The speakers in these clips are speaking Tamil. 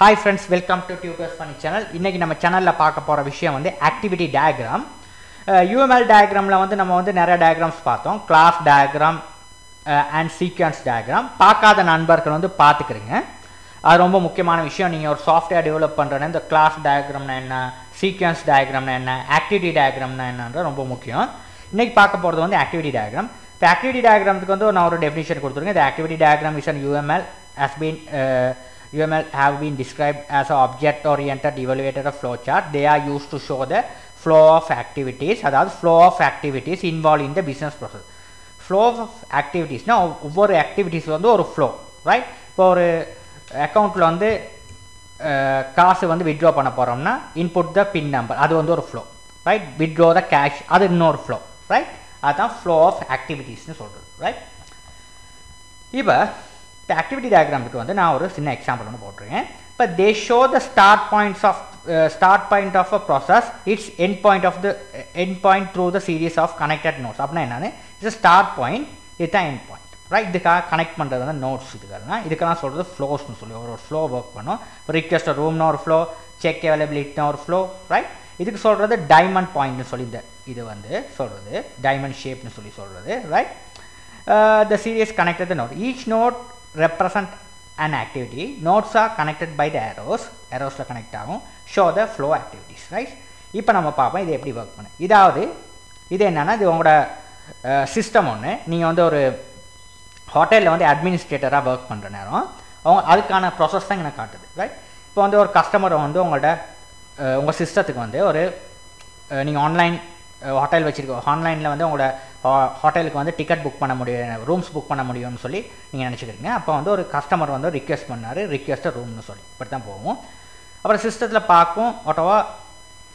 Hi friends welcome to Tubers பண்ணி சேனல் இன்றைக்கி நம்ம சேனலில் பார்க்க போகிற விஷயம் வந்து ஆக்டிவிட்டி டயக்ராம் யூஎம்எல் டயக்ராமில் வந்து நம்ம வந்து நிறைய டயக்ராம்ஸ் பார்த்தோம். Class diagram and sequence diagram பார்க்காத நண்பர்கள் வந்து பார்த்துக்கிறீங்க. அது ரொம்ப முக்கியமான விஷயம். நீங்கள் ஒரு சாஃப்ட்வேர் டெவலப் பண்ணுறேன்னா இந்த கிளாஸ் டயக்ராம்னா என்ன சீக்வன்ஸ் டயக்ராம்னா என்ன ஆக்டிவிட்டி டயக்ராம்னா என்னன்ற ரொம்ப முக்கியம். இன்றைக்கி பார்க்க போகிறது வந்து ஆக்டிவிட்டி டயக்ராம் இப்போ ஆக்டிவிட்டி டயக்ராமுக்கு வந்து நான் ஒரு டெஃபினிஷன் கொடுத்துருங்க இந்த activity diagram is and UML has been UML have been described as an object oriented evaluator of flowchart. they are used to show the flow of activities அதாவது flow of activities involved in the business process flow of activitiesனா ஒவ்வொரு activities வந்து ஒரு flow ரைட் இப்போ ஒரு அக்கௌண்ட்டில் வந்து காசு வந்து வித்ட்ரா பண்ண போகிறோம்னா இன்புட் த பின் நம்பர் அது வந்து ஒரு flow right withdraw the cash அது இன்னொரு ஃப்ளோ ரைட் அதுதான் ஃப்ளோ ஆஃப் ஆக்டிவிட்டீஸ்னு சொல்கிறது ரைட் இப்போ இந்த ஆக்டிவிட்டி டயக்ராமுக்கு வந்து நான் ஒரு சின்ன எக்ஸாம்பிள் ஒன்று போட்டிருக்கேன். இப்போ they show the start points of start point of a process it's end point of the end point through the series of connected nodes அப்படின்னா என்னன்னு இட்ஸ் ஸ்டார்ட் பாயிண்ட் இதுதான் என் பாயிண்ட் ரைட் இதுக்காக கனெக்ட் பண்ணுறது வந்து நோட்ஸ் இதுக்கெல்லாம் இதுக்கெல்லாம் சொல்கிறது ஃப்ளோஸ்னு சொல்லி ஒரு ஒரு ஃப்ளோ ஒர்க் பண்ணும். ரிக்வெஸ்ட் ரூம்னா ஒரு ஃப்ளோ செக் அவைலபிலிட்டினா ஒரு ஃப்ளோ ரைட் இதுக்கு சொல்கிறது டைமண்ட் பாயிண்ட்னு சொல்லி இந்த இது வந்து சொல்கிறது டைமண்ட் ஷேப்னு சொல்லி சொல்கிறது right the series connected node each node represent an activity nodes are connected by the arrows ஏரோஸில் connect ஆகும். Show the flow activities, right? இப்போ நம்ம பார்ப்போம் இது எப்படி ஒர்க் பண்ணு. இதாவது இது என்னென்னா இது உங்களோட சிஸ்டம் ஒன்று நீங்கள் வந்து ஒரு ஹோட்டலில் வந்து அட்மினிஸ்ட்ரேட்டராக ஒர்க் பண்ணுற நேரம். அவங்க அதுக்கான ப்ராசஸ் தான் எனக்கு காட்டுது ரைட் இப்போ வந்து ஒரு கஸ்டமரை வந்து உங்கள்கிட்ட உங்கள் சிஸ்டத்துக்கு வந்து ஒரு நீங்கள் ஆன்லைன் ஹோட்டல் வச்சுருக்க ஆன்லைனில் வந்து உங்களோட ஹோட்டலுக்கு வந்து டிக்கெட் புக் பண்ண முடியும் ரூம்ஸ் புக் பண்ண முடியும்னு சொல்லி நீங்கள் நினச்சிக்கிறீங்க. அப்போ வந்து ஒரு கஸ்டமர் வந்து ரிக்வெஸ்ட் பண்ணார் ரிக்வெஸ்ட்டு ரூம்னு சொல்லி. இப்படி தான் போகும். அப்புறம் சிஸ்டத்தில் பார்க்கும் ஓட்டோவா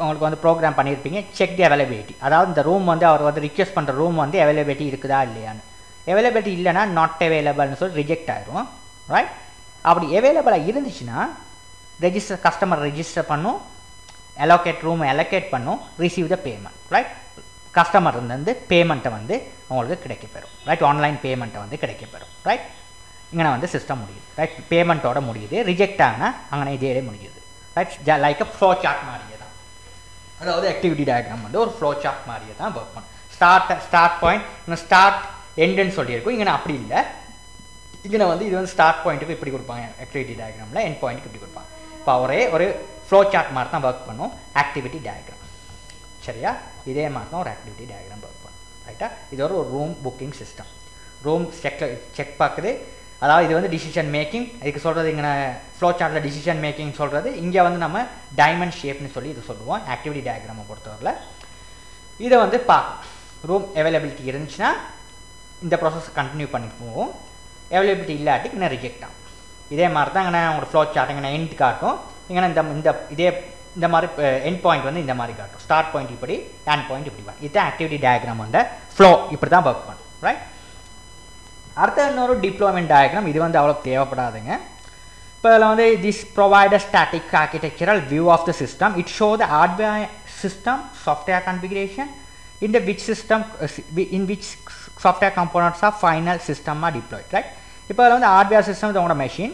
உங்களுக்கு வந்து ப்ரோக்ராம் பண்ணியிருப்பீங்க செக் தி அவைலபிலிட்டி அதாவது இந்த ரூம் வந்து அவர் வந்து ரிக்வெஸ்ட் பண்ணுற ரூம் வந்து அவைலபிலிட்டி இருக்குதா இல்லையான்னு. அவைலபிலிட்டி இல்லைனா நாட் அவைலபிள்னு சொல்லி ரிஜெக்ட் ஆகிரும் ரைட் அப்படி அவைலபிளாக இருந்துச்சுன்னா ரெஜிஸ்டர் கஸ்டமர் ரெஜிஸ்டர் பண்ணும் அலோகேட் ரூம் அலோகேட் பண்ணும் ரிசீவ் த பேமெண்ட் ரைட் கஸ்டமர்லேருந்து பேமெண்ட்டை வந்து உங்களுக்கு கிடைக்க பெறும் ரைட் ஆன்லைன் பேமெண்ட்டை வந்து கிடைக்கப்பெறும். ரைட் இங்கே வந்து சிஸ்டம் முடியுது. ரைட் பேமெண்ட்டோட முடியுது. ரிஜெக்ட் ஆனால் அங்கே இதே முடியுது. Right like a flow chart மாதிரியே தான் அதாவது ஆக்டிவிட்டி டயக்ராம் வந்து ஒரு ஃப்ளோ சார்ட் மாதிரியே தான் ஒர்க் பண்ணும். ஸ்டார்ட் ஸ்டார்ட் பாயிண்ட் இங்கே ஸ்டார்ட் எண்டுன்னு சொல்லியிருக்கும். இங்கே அப்படி இல்லை. இங்கே வந்து இது வந்து ஸ்டார்ட் பாயிண்ட்டுக்கு இப்படி கொடுப்பாங்க. ஆக்டிவிட்டி டயக்ராமில் என் பாயிண்ட்டுக்கு இப்படி கொடுப்பாங்க. இப்போ ஒரே ஒரு ஃப்ளோ சார்ட் மாதிரி தான் ஒர்க் பண்ணும். ஆக்டிவிட்டி டயக்ராம் சரியா இதே மாதிரி தான் ஒரு ஆக்டிவிட்டி டயக்ராம் பார்ப்போம் ரைட்டா இது ஒரு room booking system room check check பார்க்குது அதாவது இது வந்து டிசிஷன் மேக்கிங் இதுக்கு சொல்கிறது இங்கே ஃப்ளோ சார்ட்டில் டிசிஷன் மேக்கிங் சொல்கிறது இங்கே வந்து நம்ம டைமண்ட் ஷேப்னு சொல்லி இது சொல்லுவோம் ஆக்டிவிட்டி டயக்ராமை பொறுத்தவரையில் இதை வந்து பா ரூம் அவைலபிலிட்டி இருந்துச்சுன்னா இந்த ப்ராசஸ் கண்டினியூ பண்ணி போவோம் அவைலபிலிட்டி இல்லாட்டி இங்கே ரிஜெக்ட் ஆகும் இதே மாதிரி தான் இங்கே உங்களோட ஃப்ளோ சார்ட் இங்கே எண்ட் காட்டும் இங்கே இந்த இந்த இதே இந்த மாதிரி எண்ட் பாயிண்ட் வந்து இந்த மாதிரி காட்டும். ஸ்டார்ட் பாயிண்ட் இப்படி எண்ட் பாயிண்ட் இப்படி வரும். இதுதான் ஆக்டிவிட்டி டயக்ராம் அந்த ஃப்ளோ இப்படி தான் ஒர்க் பண்ணும். ரைட் அடுத்த இன்னொரு டிப்ளாய்மெண்ட் டயக்ராம் இது வந்து அவ்வளோ தேவைப்படாதுங்க. இப்போ இதில் வந்து this provide static architectural view of the system it show the hardware system software configuration in the which system uh, in which software components of final system are deployed. Right? இப்போ அதில் வந்து ஹார்ட்வேர் சிஸ்டம் உங்களோட மெஷின்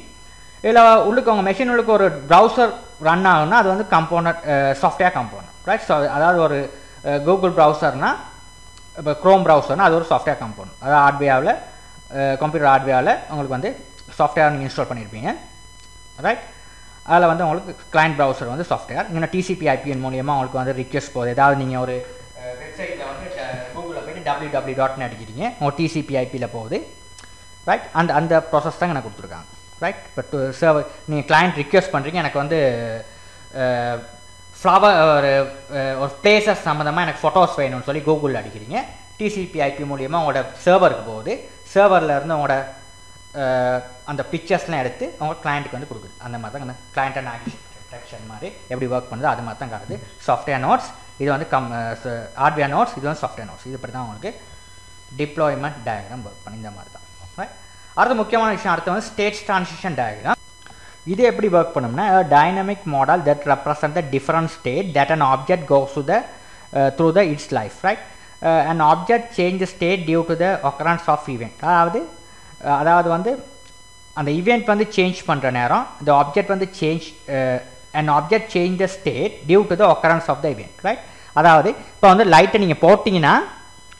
இதில் உள்ளுக்கு உங்கள் மெஷின் உள்ளுக்கு ஒரு ப்ரௌசர் ரன் ஆகுனா அது வந்து component software component right so அதாவது ஒரு கூகுள் ப்ரௌசர்னால் இப்போ க்ரோம் ப்ரௌசர்னால் அது ஒரு சாஃப்ட்வேர் கம்போனட் அதாவது ஹார்ட்வேரில் கம்ப்யூட்டர் ஹார்ட்வேரில் உங்களுக்கு வந்து சாஃப்ட்வேர் நீங்கள் இன்ஸ்டால் பண்ணியிருப்பீங்க ரைட் அதில் வந்து உங்களுக்கு கிளைண்ட் ப்ரௌசர் வந்து சாஃப்ட்வேர் இங்கே டிசிபி ஐபிஎன் மூலியமாக உங்களுக்கு வந்து ரிக்வெஸ்ட் போகுது. ஏதாவது நீங்கள் ஒரு வெப்சைட்டில் வந்து கூகுளில் போய்ட்டு டபிள்யூ டபிள்யூ டாட்னு அடிக்கிறீங்க. உங்கள் டிசிபி ஐபியில் போகுது. ரைட் அந்த அந்த ப்ராசஸ் தான் எனக்கு கொடுத்துருக்காங்க. ரைட் பட் சர்வர் நீங்கள் கிளைண்ட் ரிக்வெஸ்ட் பண்ணுறீங்க எனக்கு வந்து ஃப்ளவர் ஒரு ஒரு பிளேசஸ் சம்மந்தமாக எனக்கு ஃபோட்டோஸ் வேணும்னு சொல்லி கூகுளில் அடிக்கிறீங்க. டிசிபி ஐபி மூலியமாக உங்களோட சர்வருக்கு போகுது. சர்வரில் இருந்து உங்களோட அந்த பிக்சர்ஸ்லாம் எடுத்து அவங்க கிளைண்ட்டுக்கு வந்து கொடுக்குது. அந்த மாதிரி தான் அந்த கிளைண்ட் அண்ட் ஆக்ஷன் மாதிரி எப்படி ஒர்க் பண்ணுது அது மாதிரி தான் காட்டுது. சாஃப்ட்வேர் நோட்ஸ் இது வந்து கம் ஹார்ட்வேர் நோட்ஸ் இது வந்து சாஃப்ட்வேர் நோட்ஸ் இது இப்படி தான் உங்களுக்கு டிப்ளாய்மெண்ட் டயக்ராம் ஒர்க் பண்ணி. இந்த மாதிரி தான் ஓகே அடுத்த முக்கியமான விஷயம் அடுத்து வந்து ஸ்டேட்ஸ் ட்ரான்சிஷன் டயக்ராம் இது எப்படி ஒர்க் பண்ணும்னா dynamic model that represent the different state that an object goes to the through the its life right and object change state due to the occurrence of event அதாவது அதாவது வந்து அந்த ஈவெண்ட் வந்து சேஞ்ச் பண்ணுற நேரம் இந்த ஆப்ஜெக்ட் வந்து change and object change the state due to the occurrence of the event right அதாவது இப்போ வந்து லைட்டை நீங்கள் போட்டிங்கன்னா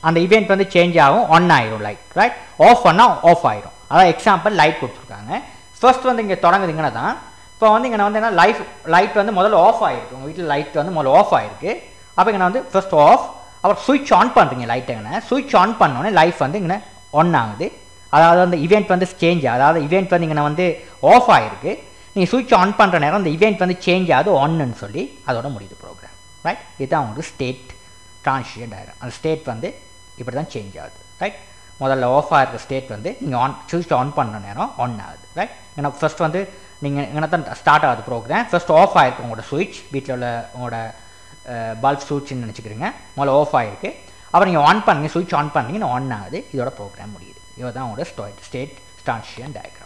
அந்த இவெண்ட் வந்து சேஞ்ச் ஆகும் ஒன் ஆயிரும் லைட் ரைட் ஆஃப் பண்ணால் ஆஃப் ஆயிரும். அதான் எக்ஸாம்பிள் லைட் கொடுத்துருக்காங்க. ஃபர்ஸ்ட் வந்து இங்கே தொடங்குதுங்கன்னா தான் இப்போ வந்து இங்கே வந்து என்ன லைஃப் லைட் வந்து முதல்ல ஆஃப் ஆகிருக்கு உங்கள் வீட்டில் லைட் வந்து முதல்ல ஆஃப் ஆகிருக்கு அப்போ இங்கே வந்து ஃபர்ஸ்ட் ஆஃப் அப்புறம் சுவிட்ச் ஆன் பண்ணுறீங்க லைட் எங்கே சுவிட்ச் ஆன் பண்ணோன்னே லைஃப் வந்து இங்கே ஒன் ஆகுது. அதாவது அந்த இவெண்ட் வந்து சேஞ்ச் ஆகுது. அதாவது இவெண்ட் வந்து இங்கே வந்து ஆஃப் ஆகிருக்கு நீங்கள் சுவிட்ச் ஆன் பண்ணுற நேரம் அந்த இவெண்ட் வந்து சேஞ்ச் ஆகுது ஒன்னுன்னு சொல்லி அதோட முடியுது ப்ரோக்ராம் ரைட் இதுதான் உங்களுக்கு ஸ்டேட் ட்ரான்சிஷன் டயக்ராம் அந்த ஸ்டேட் வந்து இப்படி தான் சேஞ்ச் ஆகுது. ரைட் முதல்ல ஆஃப் ஆகிருக்க ஸ்டேட் வந்து நீங்கள் ஆன் சுவிட்ச் ஆன் பண்ண நேரம் ஆன் ஆகுது ரைட் ஏன்னா ஃபஸ்ட் வந்து நீங்கள் இங்கே தான் ஸ்டார்ட் ஆகுது ப்ரோக்ராம் ஃபஸ்ட் ஆஃப் ஆகிருக்கு உங்களோட சுவிட்ச் வீட்டில் உள்ள உங்களோட பல்ப் சுவிட்ச்னு நினச்சிக்கிறீங்க. முதல்ல ஆஃப் ஆகிருக்கு அப்புறம் நீங்கள் ஆன் பண்ணுங்க சுவிட்ச் ஆன் பண்ணீங்கன்னா ஆன் ஆகுது. இதோட ப்ரோக்ராம் முடியுது. இவ தான் உங்களோட ஸ்டேட் ஸ்டேட் ஸ்டான்ஷியன் டயக்ராம்